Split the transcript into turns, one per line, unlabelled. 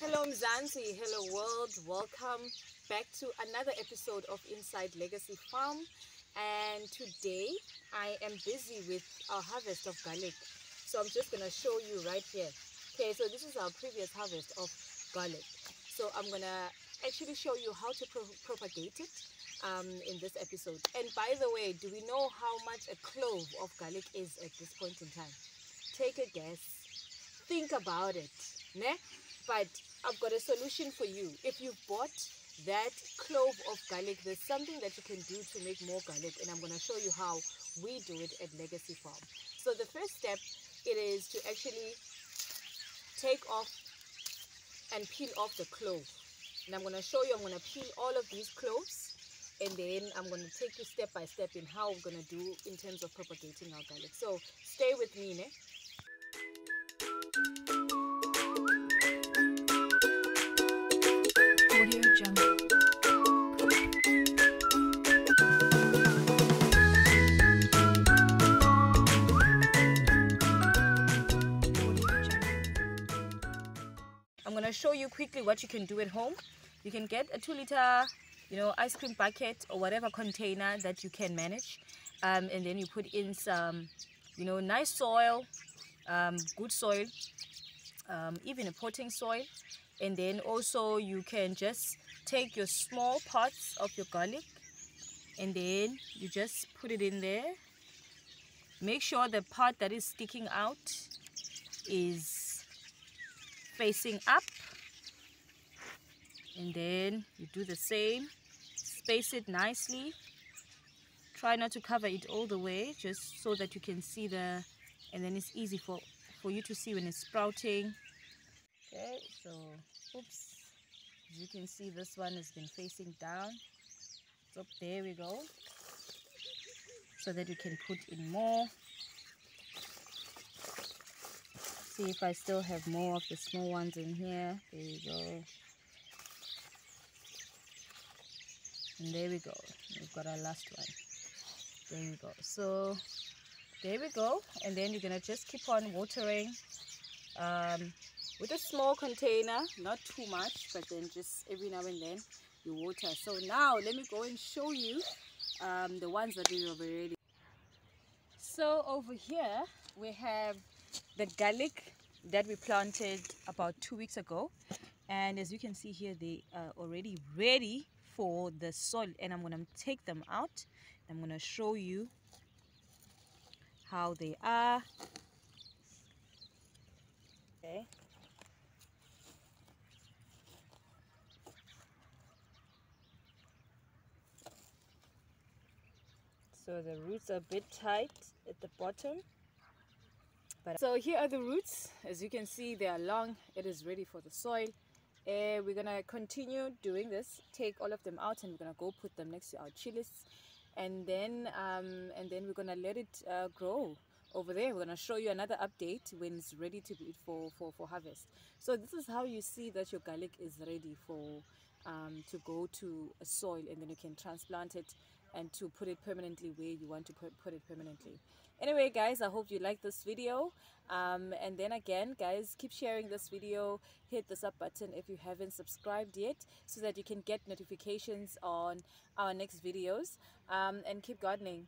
Hello Mzansi, hello world, welcome back to another episode of Inside Legacy Farm. And today I am busy with our harvest of garlic. So I'm just gonna show you right here. Okay so this is our previous harvest of garlic. So I'm gonna actually show you how to pro propagate it um, in this episode. And by the way do we know how much a clove of garlic is at this point in time? Take a guess. Think about it ne? but I've got a solution for you. If you've bought that clove of garlic, there's something that you can do to make more garlic, and I'm going to show you how we do it at Legacy Farm. So the first step, it is to actually take off and peel off the clove. And I'm going to show you, I'm going to peel all of these cloves, and then I'm going to take you step by step in how we're going to do in terms of propagating our garlic. So stay with me, ne? I'm gonna show you quickly what you can do at home. You can get a two liter, you know, ice cream bucket or whatever container that you can manage, um, and then you put in some, you know, nice soil, um, good soil, um, even a potting soil, and then also you can just take your small pots of your garlic, and then you just put it in there. Make sure the part that is sticking out is facing up. And then you do the same. Space it nicely. Try not to cover it all the way just so that you can see the and then it's easy for for you to see when it's sprouting. Okay so oops. As you can see this one has been facing down. So there we go. So that you can put in more see if I still have more of the small ones in here. There we go. And there we go. We've got our last one. There we go. So there we go. And then you're gonna just keep on watering um, with a small container, not too much, but then just every now and then you water. So now let me go and show you um, the ones that we have already. So over here we have the garlic that we planted about two weeks ago. And as you can see here they are already ready for the soil. And I'm going to take them out. I'm going to show you how they are. Okay. So the roots are a bit tight at the bottom but so here are the roots. As you can see they are long. It is ready for the soil. Uh, we're gonna continue doing this. Take all of them out and we're gonna go put them next to our chilies. And then um, and then we're gonna let it uh, grow over there. We're gonna show you another update when it's ready to be for, for for harvest. So this is how you see that your garlic is ready for um, to go to a soil and then you can transplant it and to put it permanently where you want to put, put it permanently. Anyway guys i hope you like this video. Um, and then again guys keep sharing this video. Hit the sub button if you haven't subscribed yet so that you can get notifications on our next videos. Um, and keep gardening